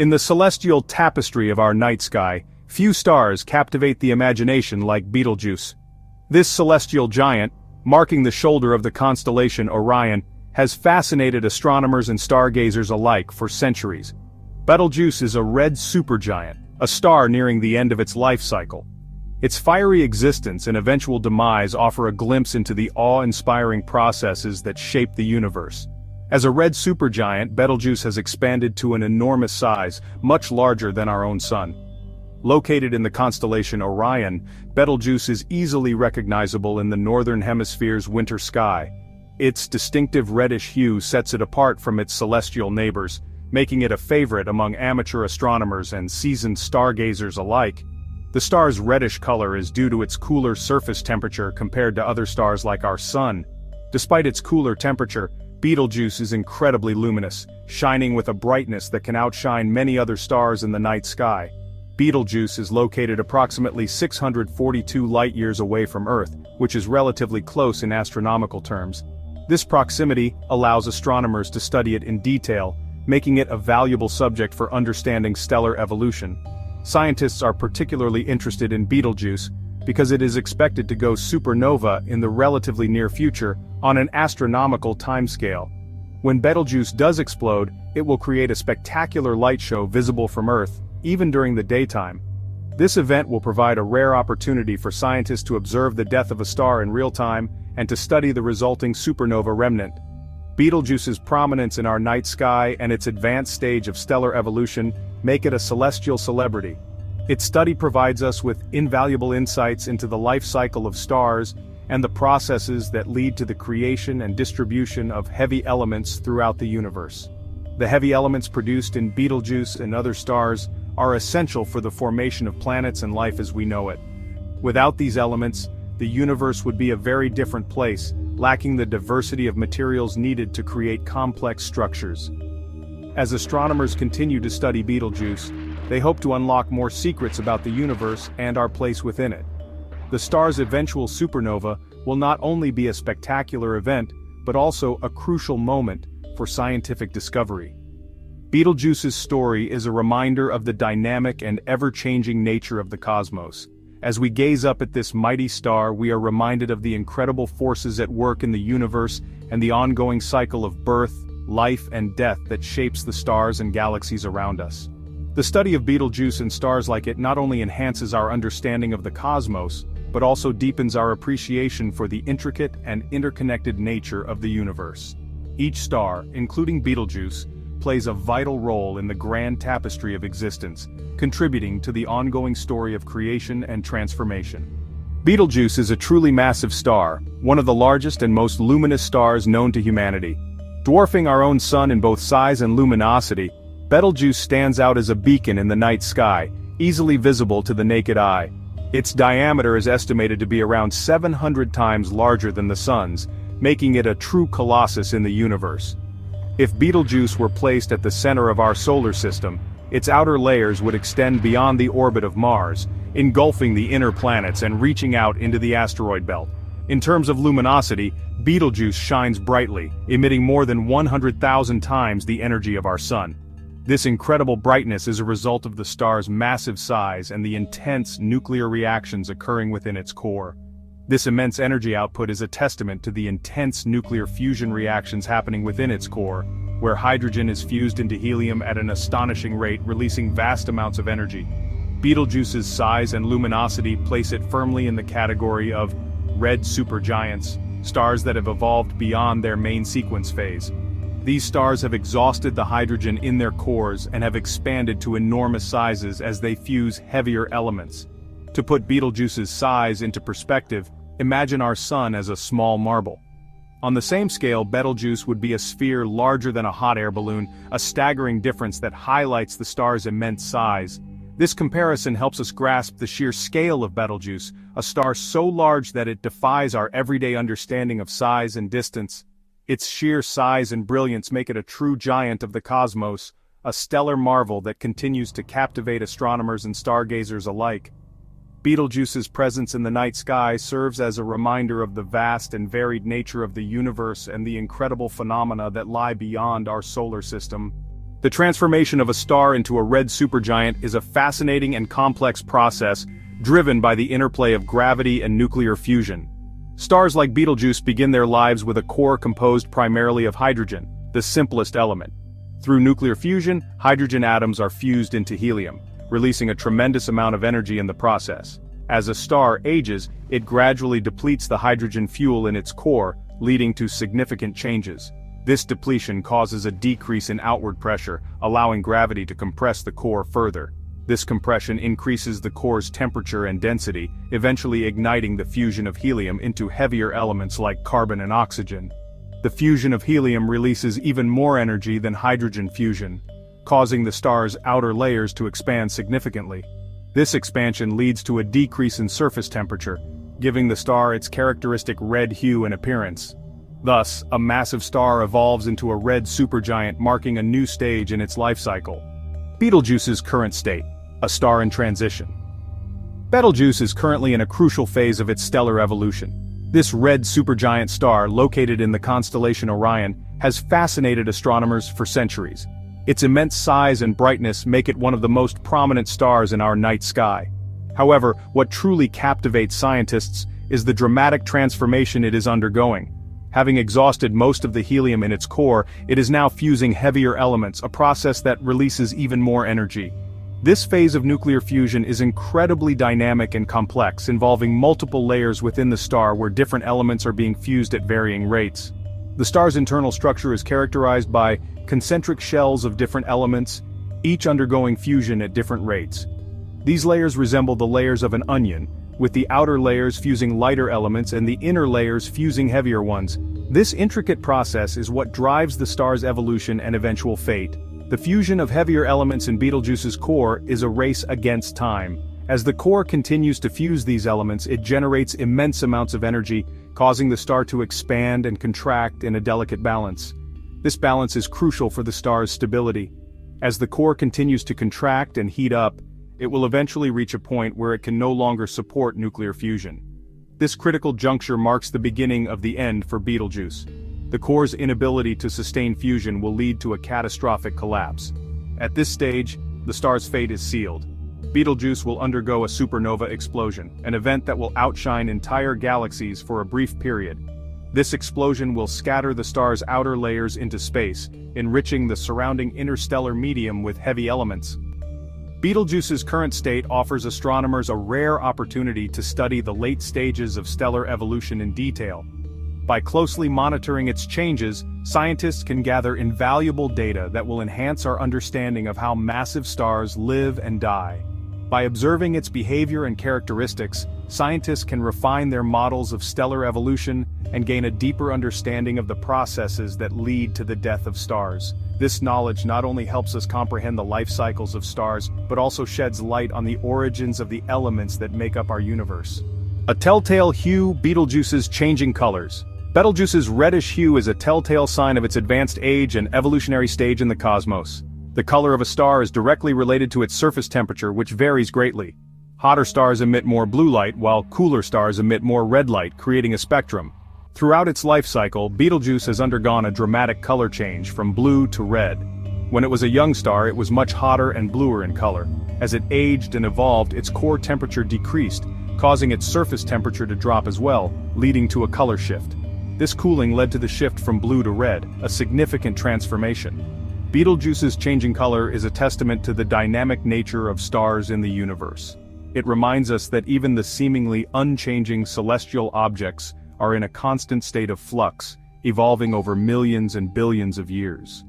In the celestial tapestry of our night sky, few stars captivate the imagination like Betelgeuse. This celestial giant, marking the shoulder of the constellation Orion, has fascinated astronomers and stargazers alike for centuries. Betelgeuse is a red supergiant, a star nearing the end of its life cycle. Its fiery existence and eventual demise offer a glimpse into the awe-inspiring processes that shape the universe. As a red supergiant, Betelgeuse has expanded to an enormous size, much larger than our own sun. Located in the constellation Orion, Betelgeuse is easily recognizable in the northern hemisphere's winter sky. Its distinctive reddish hue sets it apart from its celestial neighbors, making it a favorite among amateur astronomers and seasoned stargazers alike. The star's reddish color is due to its cooler surface temperature compared to other stars like our Sun. Despite its cooler temperature, Betelgeuse is incredibly luminous, shining with a brightness that can outshine many other stars in the night sky. Betelgeuse is located approximately 642 light-years away from Earth, which is relatively close in astronomical terms. This proximity allows astronomers to study it in detail, making it a valuable subject for understanding stellar evolution. Scientists are particularly interested in Betelgeuse because it is expected to go supernova in the relatively near future on an astronomical timescale. When Betelgeuse does explode, it will create a spectacular light show visible from Earth, even during the daytime. This event will provide a rare opportunity for scientists to observe the death of a star in real time and to study the resulting supernova remnant. Betelgeuse's prominence in our night sky and its advanced stage of stellar evolution make it a celestial celebrity. Its study provides us with invaluable insights into the life cycle of stars and the processes that lead to the creation and distribution of heavy elements throughout the universe. The heavy elements produced in Betelgeuse and other stars are essential for the formation of planets and life as we know it. Without these elements, the universe would be a very different place, lacking the diversity of materials needed to create complex structures. As astronomers continue to study Betelgeuse, they hope to unlock more secrets about the universe and our place within it. The star's eventual supernova will not only be a spectacular event, but also a crucial moment for scientific discovery. Betelgeuse's story is a reminder of the dynamic and ever-changing nature of the cosmos. As we gaze up at this mighty star we are reminded of the incredible forces at work in the universe and the ongoing cycle of birth, life and death that shapes the stars and galaxies around us. The study of Betelgeuse and stars like it not only enhances our understanding of the cosmos, but also deepens our appreciation for the intricate and interconnected nature of the universe. Each star, including Betelgeuse, plays a vital role in the grand tapestry of existence, contributing to the ongoing story of creation and transformation. Betelgeuse is a truly massive star, one of the largest and most luminous stars known to humanity. Dwarfing our own sun in both size and luminosity, Betelgeuse stands out as a beacon in the night sky, easily visible to the naked eye. Its diameter is estimated to be around 700 times larger than the sun's, making it a true colossus in the universe. If Betelgeuse were placed at the center of our solar system, its outer layers would extend beyond the orbit of Mars, engulfing the inner planets and reaching out into the asteroid belt. In terms of luminosity, Betelgeuse shines brightly, emitting more than 100,000 times the energy of our sun. This incredible brightness is a result of the star's massive size and the intense nuclear reactions occurring within its core. This immense energy output is a testament to the intense nuclear fusion reactions happening within its core, where hydrogen is fused into helium at an astonishing rate releasing vast amounts of energy. Betelgeuse's size and luminosity place it firmly in the category of red supergiants, stars that have evolved beyond their main sequence phase. These stars have exhausted the hydrogen in their cores and have expanded to enormous sizes as they fuse heavier elements. To put Betelgeuse's size into perspective, Imagine our sun as a small marble. On the same scale Betelgeuse would be a sphere larger than a hot air balloon, a staggering difference that highlights the star's immense size. This comparison helps us grasp the sheer scale of Betelgeuse, a star so large that it defies our everyday understanding of size and distance. Its sheer size and brilliance make it a true giant of the cosmos, a stellar marvel that continues to captivate astronomers and stargazers alike. Betelgeuse's presence in the night sky serves as a reminder of the vast and varied nature of the universe and the incredible phenomena that lie beyond our solar system. The transformation of a star into a red supergiant is a fascinating and complex process driven by the interplay of gravity and nuclear fusion. Stars like Betelgeuse begin their lives with a core composed primarily of hydrogen, the simplest element. Through nuclear fusion, hydrogen atoms are fused into helium, releasing a tremendous amount of energy in the process. As a star ages, it gradually depletes the hydrogen fuel in its core, leading to significant changes. This depletion causes a decrease in outward pressure, allowing gravity to compress the core further. This compression increases the core's temperature and density, eventually igniting the fusion of helium into heavier elements like carbon and oxygen. The fusion of helium releases even more energy than hydrogen fusion, causing the star's outer layers to expand significantly. This expansion leads to a decrease in surface temperature, giving the star its characteristic red hue and appearance. Thus, a massive star evolves into a red supergiant marking a new stage in its life cycle. Betelgeuse's current state, a star in transition. Betelgeuse is currently in a crucial phase of its stellar evolution. This red supergiant star located in the constellation Orion has fascinated astronomers for centuries. Its immense size and brightness make it one of the most prominent stars in our night sky. However, what truly captivates scientists is the dramatic transformation it is undergoing. Having exhausted most of the helium in its core, it is now fusing heavier elements, a process that releases even more energy. This phase of nuclear fusion is incredibly dynamic and complex, involving multiple layers within the star where different elements are being fused at varying rates. The star's internal structure is characterized by concentric shells of different elements, each undergoing fusion at different rates. These layers resemble the layers of an onion, with the outer layers fusing lighter elements and the inner layers fusing heavier ones. This intricate process is what drives the star's evolution and eventual fate. The fusion of heavier elements in Betelgeuse's core is a race against time. As the core continues to fuse these elements it generates immense amounts of energy, causing the star to expand and contract in a delicate balance. This balance is crucial for the star's stability. As the core continues to contract and heat up, it will eventually reach a point where it can no longer support nuclear fusion. This critical juncture marks the beginning of the end for Betelgeuse. The core's inability to sustain fusion will lead to a catastrophic collapse. At this stage, the star's fate is sealed. Betelgeuse will undergo a supernova explosion, an event that will outshine entire galaxies for a brief period. This explosion will scatter the star's outer layers into space, enriching the surrounding interstellar medium with heavy elements. Betelgeuse's current state offers astronomers a rare opportunity to study the late stages of stellar evolution in detail, by closely monitoring its changes, scientists can gather invaluable data that will enhance our understanding of how massive stars live and die. By observing its behavior and characteristics, scientists can refine their models of stellar evolution and gain a deeper understanding of the processes that lead to the death of stars. This knowledge not only helps us comprehend the life cycles of stars, but also sheds light on the origins of the elements that make up our universe. A telltale hue Betelgeuse's changing colors. Betelgeuse's reddish hue is a telltale sign of its advanced age and evolutionary stage in the cosmos. The color of a star is directly related to its surface temperature which varies greatly. Hotter stars emit more blue light while cooler stars emit more red light creating a spectrum. Throughout its life cycle, Betelgeuse has undergone a dramatic color change from blue to red. When it was a young star it was much hotter and bluer in color. As it aged and evolved its core temperature decreased, causing its surface temperature to drop as well, leading to a color shift. This cooling led to the shift from blue to red, a significant transformation. Betelgeuse's changing color is a testament to the dynamic nature of stars in the universe. It reminds us that even the seemingly unchanging celestial objects are in a constant state of flux, evolving over millions and billions of years.